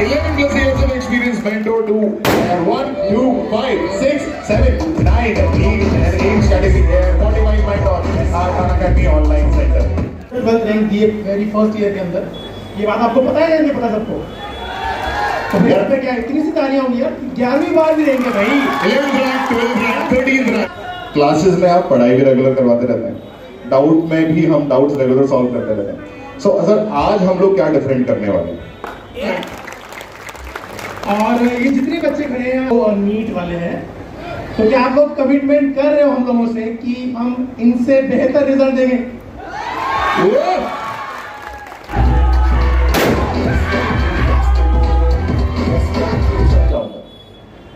11 plus years of experience mentor to air 1, 2, 5, 6, 7, 9, 8, and 8 strategy air 45 mentor at Khan Academy Online Center. Twelfth rank दिए very first year के अंदर ये बात आपको पता है या नहीं पता सबको? तो फिर पे क्या इतनी सी तालियाँ होंगी यार ग्यारहवीं बार भी देंगे भाई। 11th rank, 12th rank, 13th rank. Classes में आप पढ़ाई भी रेगुलर करवाते रहते हैं। डाउट में भी हम डाउट्स रेगुलर सॉल्व करते रहते हैं। सो so, सर आज हम लोग क्या डिफरेंट करने वाले हैं? और ये जितने बच्चे खड़े हैं वो नीट वाले हैं। तो क्या आप लोग कमिटमेंट कर रहे हो हम लोगों से कि हम इनसे बेहतर रिज़ल्ट देंगे?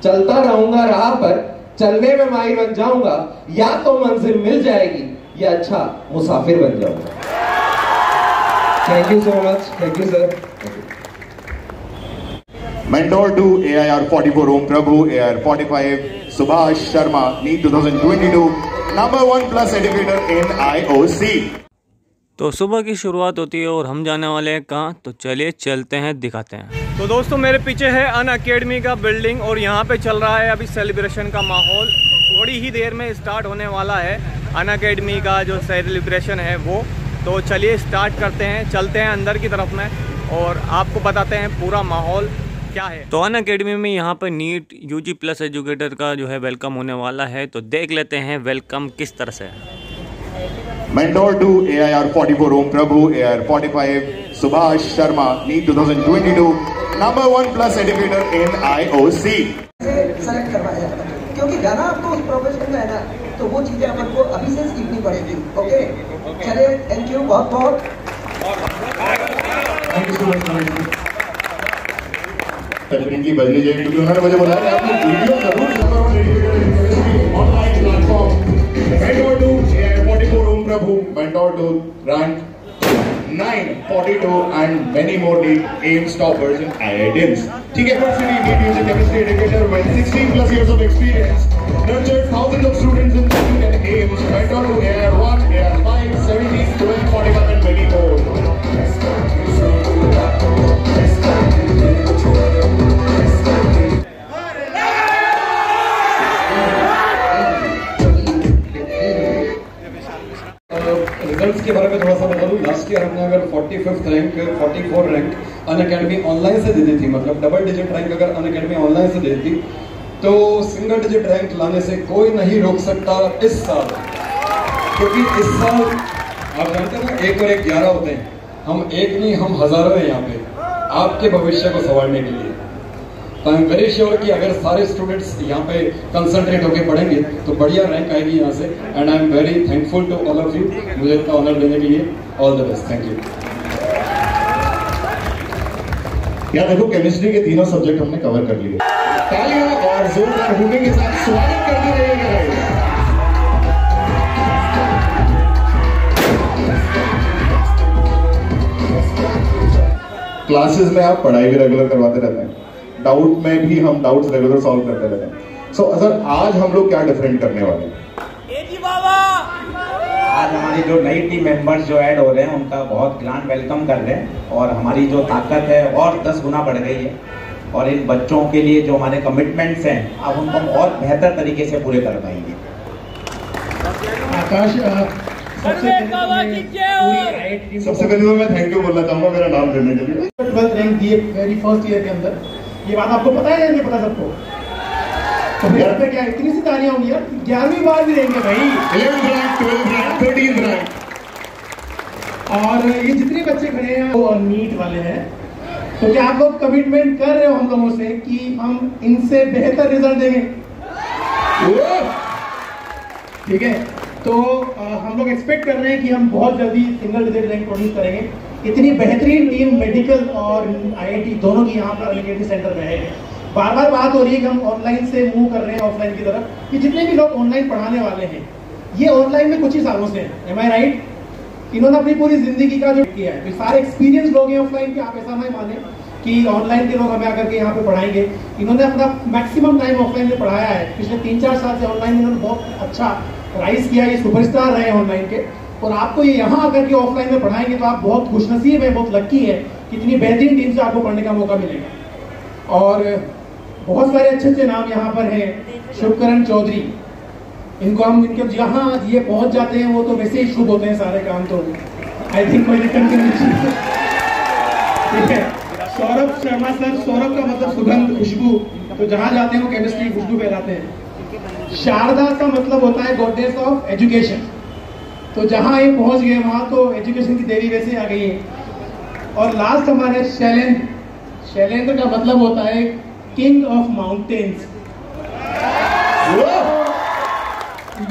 चलता रहूँगा राह पर चलने में माहिर बन जाऊँगा या तो मंजिल मिल जाएगी या अच्छा मुसाफिर बन जाऊँगा। Thank you so much thank you sir Mentor to AIR 44 Om Prabhu, AIR 45 Subhash Sharma, NEET 2022, number one plus educator in IOC. तो सुबह की शुरुआत होती है और हम जाने वाले हैं कहाँ? तो चलिए चलते हैं दिखाते हैं। तो दोस्तों मेरे पीछे है अन अकेडमी का बिल्डिंग और यहाँ पे चल रहा है अभी सेलिब्रेशन का माहौल। थोड़ी ही देर में स्टार्ट होने वाला है अन अकेडमी का जो सेलिब्रेशन है वो। तो चलिए स्टार्ट करते हैं चलते हैं अंदर की तरफ़ में और आपको बताते हैं पूरा माहौल। क्या है? तो अन अकेडमी में यहाँ पर नीट यूजी प्लस एजुकेटर का जो है वेलकम होने वाला है तो देख लेते हैं वेलकम किस तरह से है। Mentor to AIR 44 Om Prabhu, AIR 45 Subhash Sharma, NEET 2022, number one plus educator in IOC. Select करवाया क्योंकि जाना आपको उस प्रोफेशन में है ना तो वो चीज़ें अपन को अभी से सीखनी पड़ेगी। ओके चलिए थैंक यू बहुत बहुत तकनीकी बदली जाएगी क्योंकि उन्होंने मुझे बताया कि आप लोग वीडियो ज़रूर number one online platform mentor to AI 44 Om Prabhu mentor to rank 9 42 and many more need AIMS toppers in IITians. ठीक है university NEET use chemistry educator with 16 plus years of experience nurtured thousands of students in NEET and AIMS थोड़ा सा बता last year हमने अगर 45th rank 44 rank अन academy online से दे थी मतलब डबल डिजिट रैंक अगर अन अकेडमी ऑनलाइन से दे दी तो सिंगल डिजिट रैंक लाने से कोई नहीं रोक सकता इस साल। क्योंकि इस साल, आप जानते हैं एक और एक ग्यारह होते हैं। हम एक नहीं, हम हज़ारों हैं यहाँ पे, आपके भविष्य को संवारने के लिए। आई एम वेरी श्योर कि अगर सारे स्टूडेंट्स यहाँ पे कंसंट्रेट होकर पढ़ेंगे तो बढ़िया रैंक आएगी यहाँ से। And I am very thankful to all of you मुझे इतना ऑनर देने के लिए। All the best thank you यहाँ देखो केमिस्ट्री के तीनों सब्जेक्ट हमने कवर कर लिए। तालियाँ और जोरदार के साथ स्वागत करते रहिएगा. क्लासेस में आप पढ़ाई भी रेगुलर करवाते रहते हैं। डाउट में भी हम डाउट्स रेगुलर सॉल्व करते रहते हैं। सो so, सर आज हम लोग क्या डिफरेंट करने वाले हैं? आज हमारी जो नई टीम मेंबर्स जो ऐड हो रहे हैं उनका बहुत ग्रांड वेलकम कर रहे हैं और हमारी जो ताकत है और दस गुना बढ़ गई है। और इन बच्चों के लिए जो हमारे कमिटमेंट्स हैं अब उनको हम और बेहतर तरीके से पूरे कर पाएँगे। आकाश तो सबसे पहले तो मैं थैंक यू बोलना चाहूँगा मेरा नाम लेने के लिए। ट्वेल्थ रैंक दिए वेरी फ़र्स्ट ईयर के अंदर। ये बात आपको पता है या नहीं पता सबको? तो फिर पे क्या इतनी सी तालियाँ होंगी यार? ग्यारहवीं बार भी देंगे भाई। 11th rank, 12th rank, 13th rank. और ये जितने बच्चे खड़े हैं वो नीट वाले हैं। तो क्या आप लोग कमिटमेंट कर रहे हो हम लोगों से कि हम इनसे बेहतर रिज़ल्ट देंगे? ठीक है? तो अ, हम लोग एक्सपेक्ट कर रहे हैं कि हम बहुत जल्दी सिंगल डिजिट रैंक प्रोड्यूस करेंगे। इतनी बेहतरीन टीम, मेडिकल और आईआईटी दोनों की यहाँ पर एलिगेटी सेंटर में है। बार बार बात हो रही है कि हम ऑनलाइन से मूव कर रहे हैं ऑफलाइन की तरफ़, कि जितने भी लोग ऑनलाइन पढ़ाने वाले हैं, ये ऑनलाइन में कुछ ही सालों से हैं। एम आई राइट इन्होंने अपनी पूरी ज़िंदगी का जो किया है सारे एक्सपीरियंस लोग हैं ऑफलाइन के, आप ऐसा नहीं माने कि ऑनलाइन के लोग हमें आकर के यहाँ पे पढ़ाएँगे। इन्होंने अपना मैक्सिमम टाइम ऑफलाइन में पढ़ाया है। पिछले तीन चार साल से ऑनलाइन इन्होंने बहुत अच्छा राइज किया ये सुपरस्टार रहे ऑनलाइन के। और आपको ये यहाँ आकर के ऑफलाइन में पढ़ाएँगे तो आप बहुत खुशनसीब है, बहुत लक्की है कि इतनी बेहतरीन टीम से आपको पढ़ने का मौका मिलेगा। और बहुत सारे अच्छे अच्छे नाम यहाँ पर हैं, शुभकरण चौधरी। इनको हम, इनके जहाँ ये पहुँच जाते हैं, वो तो वैसे ही शुभ होते हैं सारे काम तो। आई थिंक कोई नहीं चाहिए ठीक है। सौरभ शर्मा सर, सौरभ का मतलब सुगंध, खुशबू। तो जहाँ जाते हैं, वो केमिस्ट्री खुशबू फैलाते हैं। शारदा का मतलब होता है गॉडेस ऑफ़ एजुकेशन तो जहाँ ये पहुँच गए, वहाँ तो एजुकेशन की देवी वैसे आ गई है। और लास्ट हमारे शैलेंद्र शैलेंद्र का मतलब होता है? किंग ऑफ़ माउंटेन्स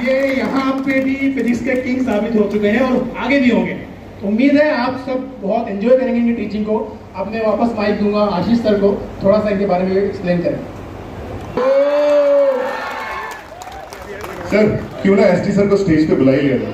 ये यहाँ पे भी फिजिक्स के किंग साबित हो चुके हैं और आगे भी होंगे। उम्मीद है आप सब बहुत एंजॉय करेंगे इनकी टीचिंग को। अब मैं वापस माइक दूँगा आशीष सर को, थोड़ा सा इनके बारे में एक्सप्लेन करें। सर, क्यों ना एसटी सर को स्टेज पे बुला ही लिया जाए?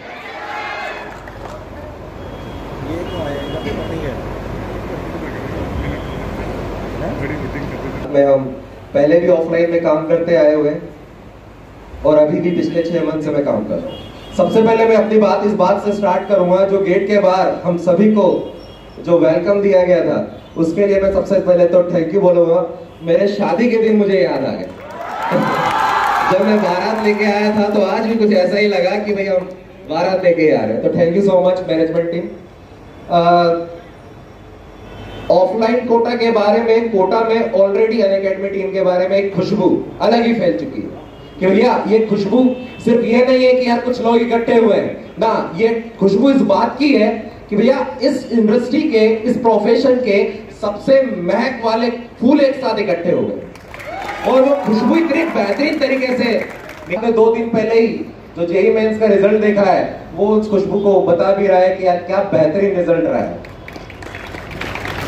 में हम। पहले भी ऑफलाइन में काम करते आए हुए और अभी भी पिछले छह मंथ से मैं काम कर रहा हूँ। सबसे पहले मैं अपनी बात इस बात से स्टार्ट करूँगा, जो गेट के बाहर हम सभी को जो वेलकम दिया गया था, उसके लिए मैं सबसे पहले तो थैंक यू बोलूँगा। मेरे शादी के दिन मुझे याद आ गया जब मैं बारात लेके आया था तो आज भी कुछ ऐसा ही लगा कि भाई हम बारात लेके आ रहे हैं। तो thank you so much management team offline Kota के बारे में, कोटा में ऑलरेडी अन अकेडमी टीम के बारे में एक खुशबू अलग ही फैल चुकी है। कि भैया ये खुशबू सिर्फ़ ये नहीं है कि यार कुछ लोग इकट्ठे हुए हैं। ना, ये खुशबू इस बात की है कि भैया, इस इंडस्ट्री के, इस प्रोफेशन के सबसे महक वाले फूल एक साथ इकट्ठे हो गए। और वो खुशबू इतनी बेहतरीन तरीके से, मैंने दो दिन पहले ही जो जेई मेंस का रिज़ल्ट देखा है, वो उस खुशबू को बता भी रहा है कि यार क्या बेहतरीन रिज़ल्ट रहा है।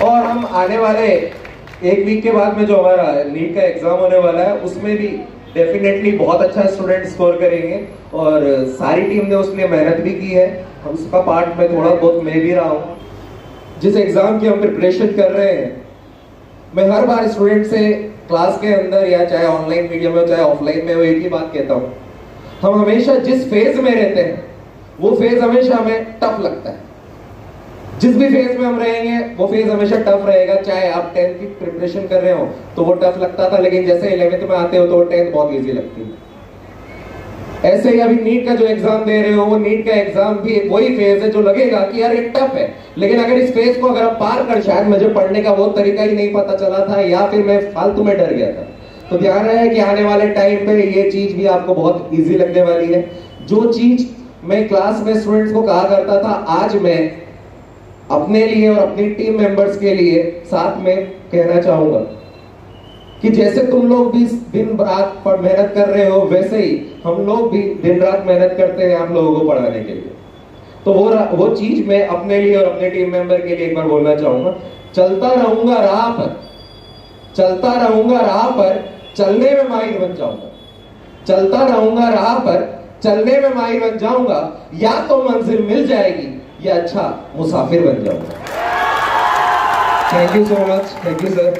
और हम आने वाले एक वीक के बाद में जो हमारा नीट का एग्ज़ाम होने वाला है, उसमें भी डेफिनेटली बहुत अच्छा स्टूडेंट स्कोर करेंगे और सारी टीम ने उसके लिए मेहनत भी की है। हम उसका पार्ट में थोड़ा बहुत मैं भी रहा हूँ। जिस एग्ज़ाम की हम प्रिपरेशन कर रहे हैं, मैं हर बार स्टूडेंट से क्लास के अंदर या चाहे ऑनलाइन मीडियम में चाहे ऑफलाइन में वो एक ही बात कहता हूँ। हम हमेशा जिस फ़ेज़ में रहते हैं, वो फ़ेज़ हमेशा हमें टफ लगता है। जिस भी फ़ेज़ में हम रहेंगे, वो फ़ेज़ हमेशा टफ रहेगा। चाहे आप टेंथ की प्रिपरेशन कर रहे हो तो वो टफ लगता था, लेकिन जैसे इलेवेंथ में आते हो तो टेंथ बहुत इजी लगती है। ऐसे ही अभी नीट का जो एग्ज़ाम दे रहे हो, वो नीट का एग्ज़ाम भी वही फ़ेज़ है जो लगेगा कि यार ये टफ है। लेकिन अगर इस फ़ेज़ को अगर आप पार कर, शायद मुझे पढ़ने का वो तरीका ही नहीं पता चला था, या फिर मैं फालतू में डर गया था। तो ध्यान रहे कि आने वाले टाइम पे ये चीज़ भी आपको बहुत इजी लगने वाली है। जो चीज़ मैं क्लास में स्टूडेंट्स को कहा करता था, आज मैं अपने लिए और अपनी टीम मेंबर्स के लिए साथ में कहना चाहूँगा कि जैसे तुम लोग भी दिन रात पर मेहनत कर रहे हो, वैसे ही हम लोग भी दिन रात मेहनत करते हैं आप लोगों को पढ़ाने के लिए। तो वो वो चीज़ मैं अपने लिए और अपने टीम मेंबर के लिए एक बार बोलना चाहूँगा। चलता रहूँगा राह पर, चलता रहूँगा राह पर, चलने में माहिर बन जाऊँगा। चलता रहूँगा राह पर, चलने में माहिर बन जाऊँगा, या तो मंजिल मिल जाएगी या अच्छा मुसाफिर बन जाऊँगा thank you so much thank you sir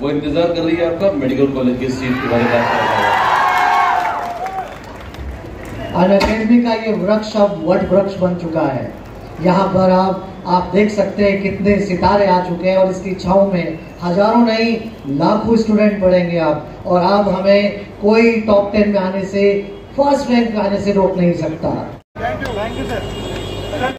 वो इंतज़ार कर रही है आपका मेडिकल कॉलेज की सीट के बारे में बात कर रहा है। अन अकेडमी का ये वृक्ष अब वट वृक्ष बन चुका है। यहाँ पर आप आप देख सकते हैं कितने सितारे आ चुके हैं और इसकी छाव में हज़ारों नहीं, लाखों स्टूडेंट पढ़ेंगे आप। और आप हमें कोई टॉप टेन में आने से फ़र्स्ट रैंक में आने से रोक नहीं सकता।